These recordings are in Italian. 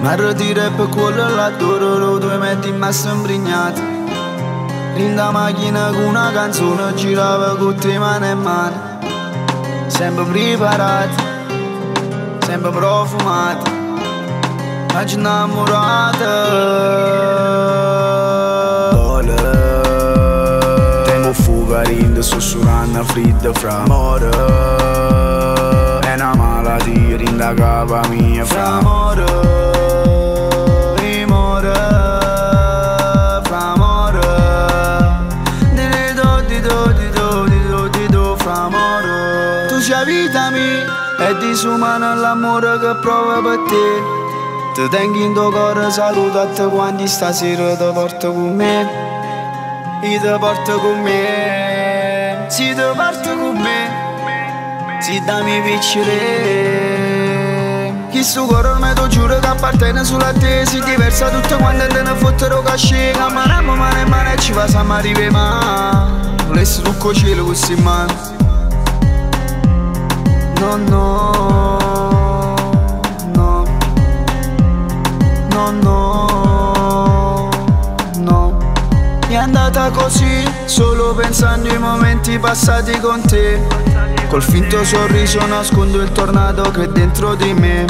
Ma ritira per quello là lo due metti in massa impregnata In da macchina con una canzone girava con te mano in mano Sempre preparati, sempre profumati. Ma ci innamorata. Vola Tengo fuga rindo sussurrando fredda fra amore. È una malattia rinda capa mia fra amore sei vita mia e disumano l'amore che provo per te. Ti tengo in tuo cuore, saluto a te quanti stasera ti porto con me. Io ti porto con me. Si ti porto con me. Si dammi piccere Chi su cuore me tu giuro che appartiene solo a te Si diversa tutto quando te ne fottero casce Camminiamo mano in mano e ci passiamo a arrivare ma Volessi tu cielo così mano No, no No No, no No è andata così, solo pensando ai momenti passati con te. Col finto sorriso nascondo il tornado che è dentro di me.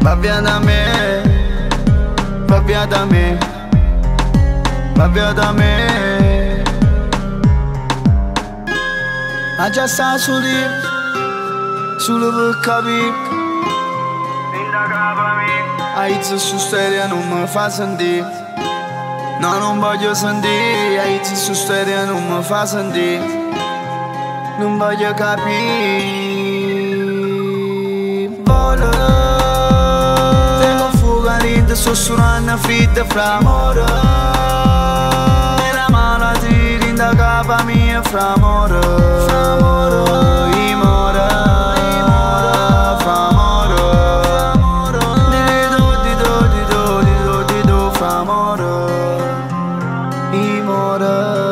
Va via da me, va via da me, va via da me. Ma già sta su lì, solo per capire. Aiz su stereo non mi fa sentire No, non voglio sentire, Aiz su stereo non mi fa sentire Non voglio capire Vola Tengo fuga rinda sussurrando fredda fra amore E la malattia rinda capa mia fra amore water.